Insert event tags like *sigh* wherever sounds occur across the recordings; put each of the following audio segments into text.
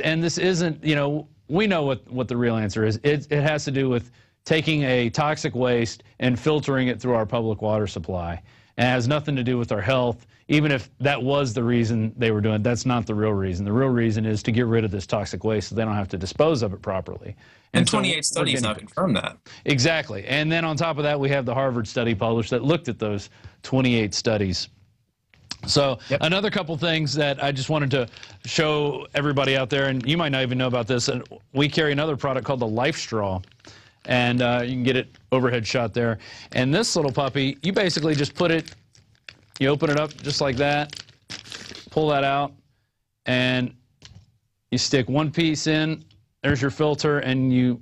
and this isn't you know we know what what the real answer is. It it has to do with taking a toxic waste and filtering it through our public water supply. And it has nothing to do with our health. Even if that was the reason they were doing it, that's not the real reason. The real reason is to get rid of this toxic waste so they don't have to dispose of it properly. And, and 28 so studies now confirm that. Exactly. And then on top of that, we have the Harvard study published that looked at those 28 studies. So yep. another couple things that I just wanted to show everybody out there, and you might not even know about this. And we carry another product called the Life Straw, and uh, you can get it overhead shot there. And this little puppy, you basically just put it, you open it up just like that, pull that out, and you stick one piece in. There's your filter, and you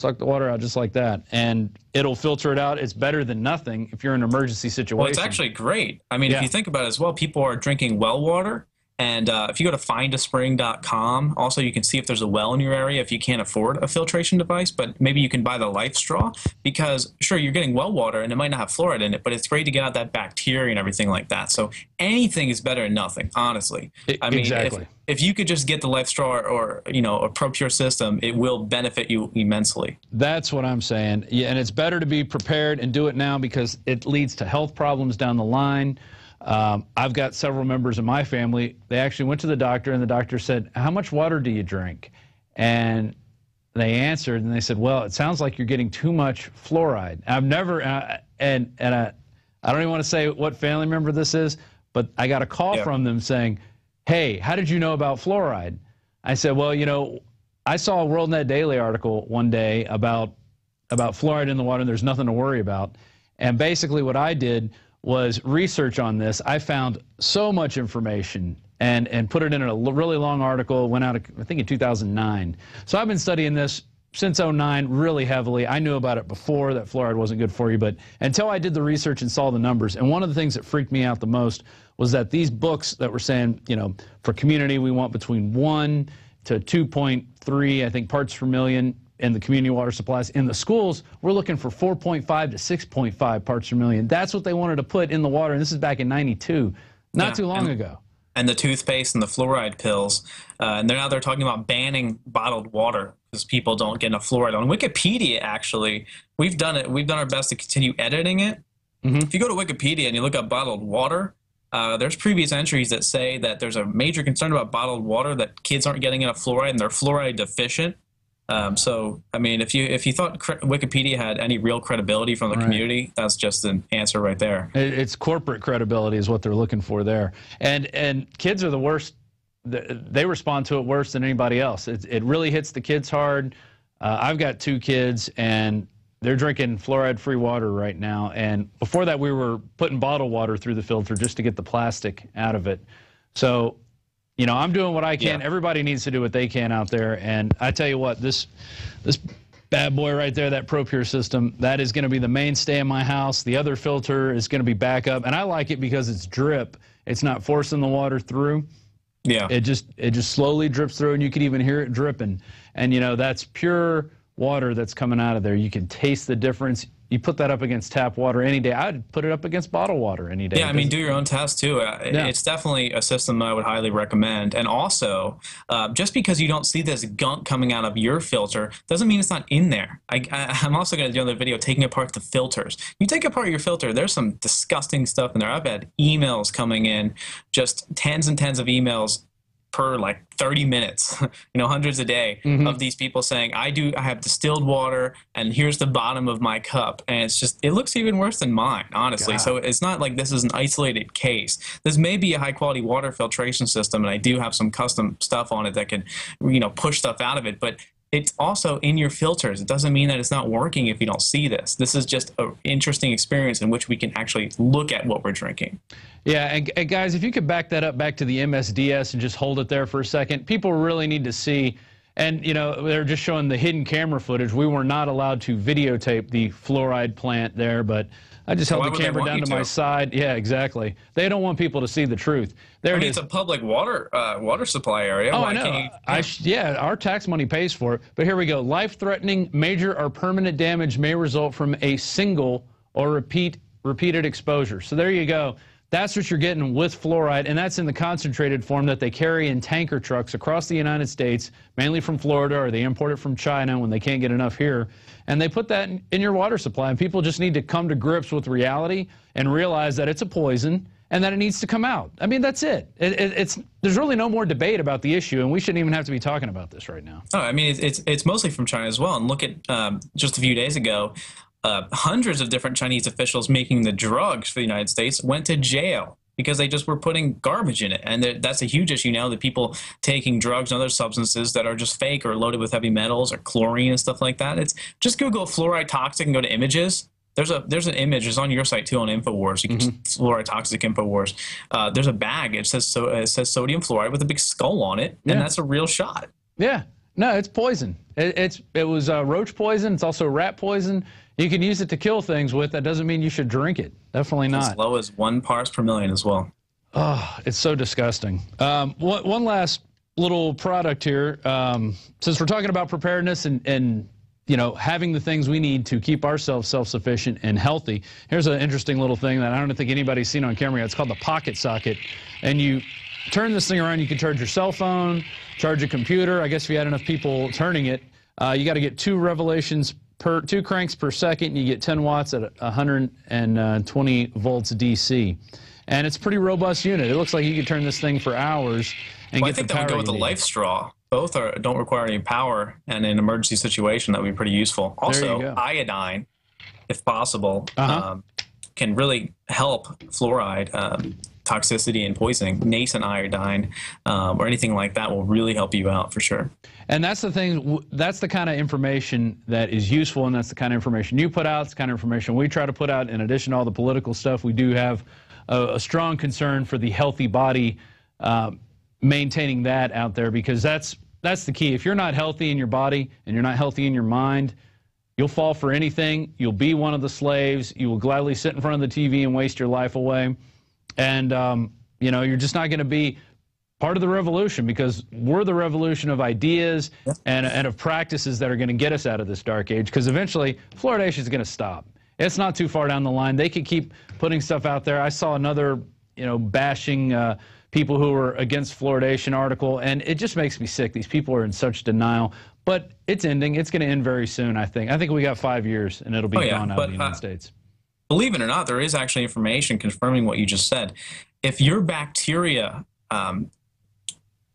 suck the water out just like that, and it'll filter it out. It's better than nothing if you're in an emergency situation. Well, it's actually great. I mean, yeah. if you think about it as well, people are drinking well water and uh, if you go to findaspring.com, also you can see if there's a well in your area if you can't afford a filtration device, but maybe you can buy the Life Straw because, sure, you're getting well water and it might not have fluoride in it, but it's great to get out that bacteria and everything like that. So anything is better than nothing, honestly. I mean, exactly. if, if you could just get the Life Straw or, you know, a ProPure system, it will benefit you immensely. That's what I'm saying. Yeah, and it's better to be prepared and do it now because it leads to health problems down the line. Um, I've got several members of my family. They actually went to the doctor, and the doctor said, "How much water do you drink?" And they answered, and they said, "Well, it sounds like you're getting too much fluoride." I've never, uh, and and I, I don't even want to say what family member this is, but I got a call from them saying, "Hey, how did you know about fluoride?" I said, "Well, you know, I saw a WorldNet Daily article one day about about fluoride in the water, and there's nothing to worry about." And basically, what I did was research on this. I found so much information and, and put it in a really long article, went out, I think, in 2009. So I've been studying this since 09 really heavily. I knew about it before that fluoride wasn't good for you, but until I did the research and saw the numbers. And one of the things that freaked me out the most was that these books that were saying, you know, for community, we want between 1 to 2.3, I think, parts per million in the community water supplies. In the schools, we're looking for 4.5 to 6.5 parts per million. That's what they wanted to put in the water, and this is back in 92, not yeah, too long and, ago. And the toothpaste and the fluoride pills, uh, and they're now they're talking about banning bottled water because people don't get enough fluoride. On Wikipedia, actually, we've done it. We've done our best to continue editing it. Mm-hmm. If you go to Wikipedia and you look up bottled water, uh, there's previous entries that say that there's a major concern about bottled water that kids aren't getting enough fluoride and they're fluoride deficient. Um, so, I mean, if you if you thought Wikipedia had any real credibility from the right. community, that's just an answer right there. It's corporate credibility is what they're looking for there, and and kids are the worst. They respond to it worse than anybody else. It, it really hits the kids hard. Uh, I've got two kids, and they're drinking fluoride-free water right now. And before that, we were putting bottled water through the filter just to get the plastic out of it. So you know, I'm doing what I can. Yeah. Everybody needs to do what they can out there. And I tell you what, this this bad boy right there, that ProPure system, that is going to be the mainstay in my house. The other filter is going to be backup, and I like it because it's drip. It's not forcing the water through. Yeah. It just it just slowly drips through, and you can even hear it dripping. And you know that's pure water that's coming out of there. You can taste the difference you put that up against tap water any day. I'd put it up against bottled water any day. Yeah, I mean, do your own test too. Uh, yeah. It's definitely a system I would highly recommend. And also, uh, just because you don't see this gunk coming out of your filter doesn't mean it's not in there. I, am also going to do another video taking apart the filters. You take apart your filter, there's some disgusting stuff in there. I've had emails coming in, just tens and tens of emails per like 30 minutes, *laughs* you know, hundreds a day mm-hmm. of these people saying, I do, I have distilled water and here's the bottom of my cup. And it's just, it looks even worse than mine, honestly. God. So it's not like this is an isolated case. This may be a high quality water filtration system and I do have some custom stuff on it that can, you know, push stuff out of it. But it's also in your filters. It doesn't mean that it's not working if you don't see this. This is just an interesting experience in which we can actually look at what we're drinking. Yeah, and, and, guys, if you could back that up back to the MSDS and just hold it there for a second, people really need to see. And, you know, they're just showing the hidden camera footage. We were not allowed to videotape the fluoride plant there, but I just held the camera down to, to, my side. Yeah, exactly. They don't want people to see the truth. There I mean, it is. It's a public water uh, water supply area. Oh, Why I know. You, I, yeah, our tax money pays for it. But here we go. Life-threatening, major, or permanent damage may result from a single or repeat repeated exposure. So there you go. That's what you're getting with fluoride, and that's in the concentrated form that they carry in tanker trucks across the United States, mainly from Florida, or they import it from China when they can't get enough here. And they put that in, your water supply, and people just need to come to grips with reality and realize that it's a poison and that it needs to come out. I mean, that's it. it, it it's there's really no more debate about the issue, and we shouldn't even have to be talking about this right now. Oh, I mean, it's it's, it's mostly from China as well. And look at um, just a few days ago, uh, hundreds of different Chinese officials making the drugs for the United States went to jail because they just were putting garbage in it. And that's a huge issue now that people taking drugs and other substances that are just fake or loaded with heavy metals or chlorine and stuff like that. It's just Google fluoride toxic and go to images. There's a there's an image. It's on your site too on Infowars. You can mm-hmm. fluoride toxic Infowars. Uh, there's a bag. It says so. It says sodium fluoride with a big skull on it, and that's a real shot. Yeah. No, it's poison. It, it's it was uh, roach poison. It's also rat poison. You can use it to kill things with. That doesn't mean you should drink it. Definitely not. As low as one parts per million as well. Oh, it's so disgusting. Um, one, one last little product here. Um, since we're talking about preparedness and, and you know, having the things we need to keep ourselves self-sufficient and healthy. Here's an interesting little thing that I don't think anybody's seen on camera yet. It's called the pocket socket. And you turn this thing around, you can charge your cell phone, charge a computer. I guess if you had enough people turning it, uh, you got to get two revelations per two cranks per second. You get 10 watts at 120 volts DC. And it's a pretty robust unit. It looks like you could turn this thing for hours and well, get I think the that would go with the life straw. both are don't require any power, and in an emergency situation, that would be pretty useful. Also, iodine, if possible, uh-huh. um, can really help fluoride. Um, toxicity and poisoning, nascent iodine um, or anything like that will really help you out for sure. And that's the thing, that's the kind of information that is useful, and that's the kind of information you put out, it's the kind of information we try to put out. In addition to all the political stuff, we do have a, a strong concern for the healthy body, um, maintaining that out there because that's that's the key. If you're not healthy in your body and you're not healthy in your mind, you'll fall for anything. You'll be one of the slaves. You will gladly sit in front of the TV and waste your life away. And, um, you know, you're just not going to be part of the revolution because we're the revolution of ideas and, and of practices that are going to get us out of this dark age because eventually fluoridation is going to stop. It's not too far down the line. They could keep putting stuff out there. I saw another, you know, bashing. Uh, people who are against fluoridation article, and it just makes me sick. These people are in such denial. But it's ending. It's going to end very soon, I think. I think we got five years, and it'll be oh, yeah, gone out but, of the United uh, States. Believe it or not, there is actually information confirming what you just said. If your bacteria um,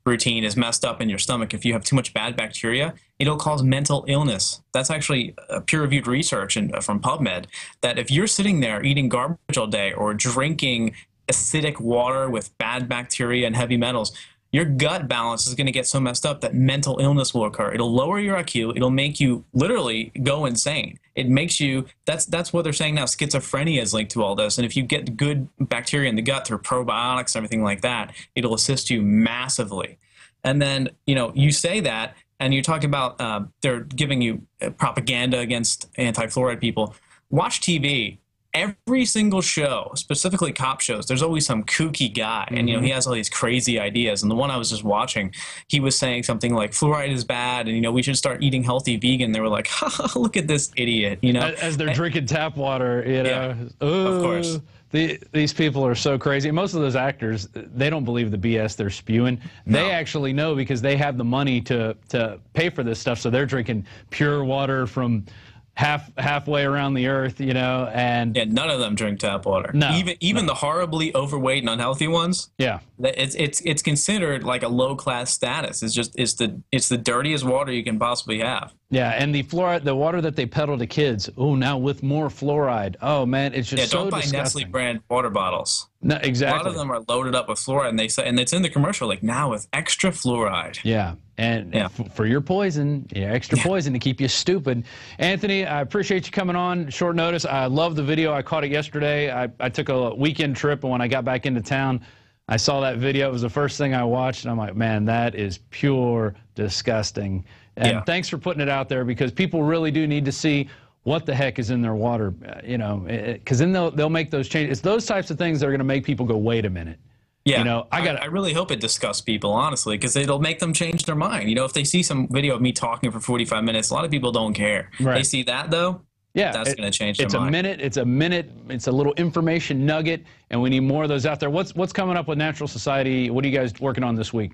routine is messed up in your stomach, if you have too much bad bacteria, it'll cause mental illness. That's actually peer-reviewed research in, from PubMed that if you're sitting there eating garbage all day or drinking acidic water with bad bacteria and heavy metals, your gut balance is going to get so messed up that mental illness will occur. It'll lower your IQ. It'll make you literally go insane. It makes you. That's that's what they're saying now. Schizophrenia is linked to all this. And if you get good bacteria in the gut through probiotics, and everything like that, it'll assist you massively. And then you know you say that, and you're talking about uh, they're giving you propaganda against anti-fluoride people. Watch TV every single show, specifically cop shows, there's always some kooky guy, and you know he mm-hmm. has all these crazy ideas. And the one I was just watching, he was saying something like fluoride is bad, and you know we should start eating healthy vegan. They were like, *laughs* ha, look at this idiot, you know, as they're and, drinking tap water, you know, yeah, of course. The, these people are so crazy. Most of those actors, they don't believe the BS they're spewing. No. They actually know because they have the money to to pay for this stuff. So they're drinking pure water from half halfway around the earth, you know, and yeah, none of them drink tap water. No, even even no. the horribly overweight and unhealthy ones. Yeah, it's it's it's considered like a low class status. It's just it's the it's the dirtiest water you can possibly have. Yeah, and the fluoride, the water that they peddle to kids. Oh, now with more fluoride. Oh man, it's just yeah. So don't buy disgusting. Nestle brand water bottles. No, exactly. A lot of them are loaded up with fluoride, and they say, and it's in the commercial like now with extra fluoride. Yeah, and yeah. for your poison, yeah, extra poison to keep you stupid. Anthony, I appreciate you coming on short notice. I love the video. I caught it yesterday. I, I took a weekend trip, and when I got back into town. I saw that video. It was the first thing I watched, and I'm like, man, that is pure disgusting. And yeah. thanks for putting it out there because people really do need to see what the heck is in their water, uh, you know, because then they'll, they'll make those changes. It's those types of things that are going to make people go, wait a minute. Yeah, you know, I got. I, I, really hope it disgusts people, honestly, because it'll make them change their mind. You know, if they see some video of me talking for 45 minutes, a lot of people don't care. Right. They see that though, Yeah, that's it- going to change. It's their a mind. minute. It's a minute. It's a little information nugget, and we need more of those out there. What's what's coming up with Natural Society? What are you guys working on this week?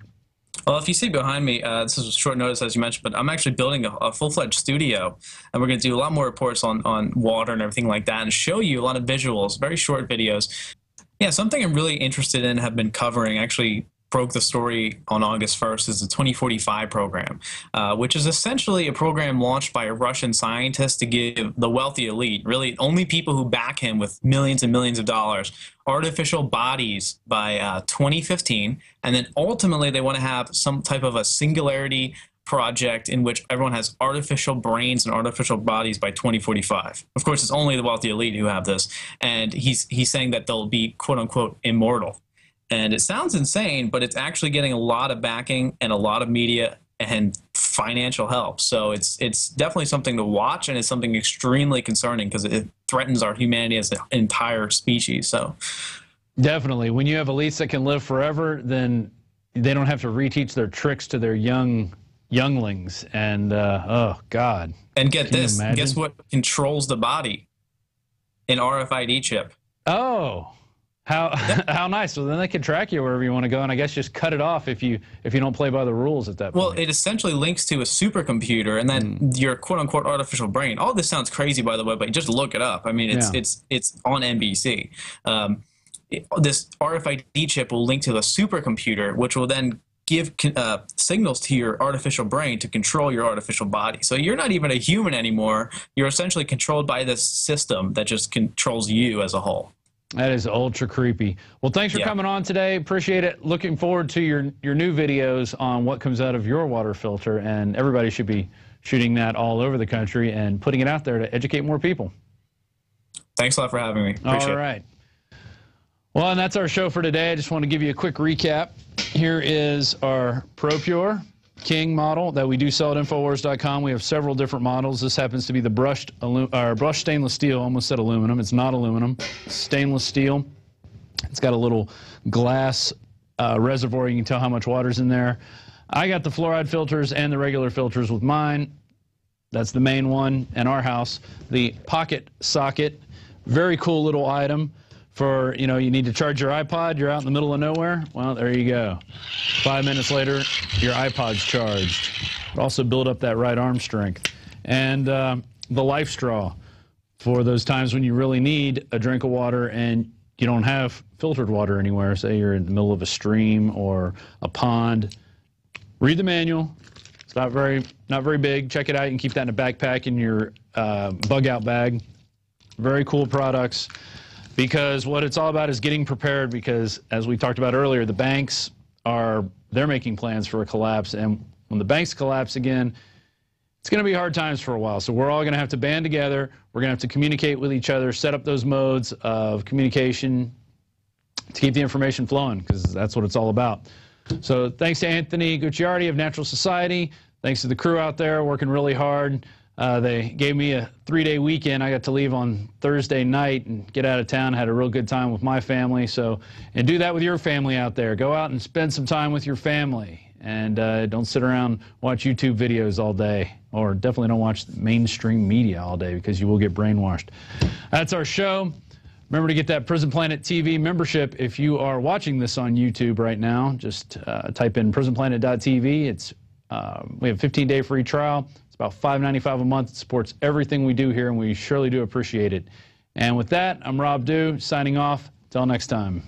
Well, if you see behind me, uh, this is a short notice as you mentioned, but I'm actually building a, a full-fledged studio, and we're going to do a lot more reports on on water and everything like that, and show you a lot of visuals, very short videos. Yeah, something I'm really interested in, have been covering. Actually, broke the story on August 1st is the 2045 program, uh, which is essentially a program launched by a Russian scientist to give the wealthy elite, really only people who back him with millions and millions of dollars, artificial bodies by uh, 2015. And then ultimately, they want to have some type of a singularity project in which everyone has artificial brains and artificial bodies by 2045. Of course, it's only the wealthy elite who have this, and he's he's saying that they'll be quote unquote immortal. And it sounds insane, but it's actually getting a lot of backing and a lot of media and financial help. So it's it's definitely something to watch, and it's something extremely concerning because it threatens our humanity as an entire species. So Definitely. When you have elites that can live forever, then they don't have to reteach their tricks to their young younglings. And uh, oh God, and get Can this, guess what controls the body? An RFID chip. oh. How *laughs* how nice! Well, then they can track you wherever you want to go, and I guess just cut it off if you if you don't play by the rules at that point Well, it essentially links to a supercomputer and then your quote unquote artificial brain. All this sounds crazy, by the way, but just look it up. I mean, it's Yeah. it's it's on NBC. Um, this RFID chip will link to a supercomputer, which will then give uh, signals to your artificial brain to control your artificial body. So you're not even a human anymore. You're essentially controlled by this system that just controls you as a whole. That is ultra creepy. Well, thanks for Yeah. coming on today. Appreciate it. Looking forward to your your new videos on what comes out of your water filter, and everybody should be shooting that all over the country and putting it out there to educate more people. Thanks a lot for having me. Appreciate All it. Well, and that's our show for today. I just want to give you a quick recap. Here is our ProPure King model that we do sell at Infowars.com. We have several different models. This happens to be the brushed, or brushed stainless steel. Almost said aluminum. It's not aluminum. Stainless steel. It's got a little glass uh, reservoir. You can tell how much water's in there. I got the fluoride filters and the regular filters with mine. That's the main one in our house. The pocket socket, very cool little item for, you know, you need to charge your iPod, you're out in the middle of nowhere. Well, there you go. Five minutes later, your iPod's charged. Also build up that right arm strength. And uh, the life straw for those times when you really need a drink of water and you don't have filtered water anywhere. Say you're in the middle of a stream or a pond. Read the manual. It's not very not very big. Check it out. You can keep that in a backpack in your uh, bug out bag. Very cool products because what it's all about is getting prepared because as we talked about earlier, the banks are they're making plans for a collapse and when the banks collapse again, it's going to be hard times for a while. So we're all going to have to band together. We're going to have to communicate with each other, set up those modes of communication to keep the information flowing because that's what it's all about. So thanks to Anthony Gucciardi of Natural Society. Thanks to the crew out there working really hard. Uh, they gave me a three-day weekend. I got to leave on Thursday night and get out of town. Had a real good time with my family. So, and do that with your family out there. Go out and spend some time with your family, and uh, don't sit around watch YouTube videos all day, or definitely don't watch mainstream media all day because you will get brainwashed. That's our show. Remember to get that Prison Planet TV membership if you are watching this on YouTube right now. Just uh, type in prisonplanet.tv. It's uh, we have a 15-day free trial. About $5.95 a month. It supports everything we do here, and we surely do appreciate it. And with that, I'm Rob Dew signing off. Till next time.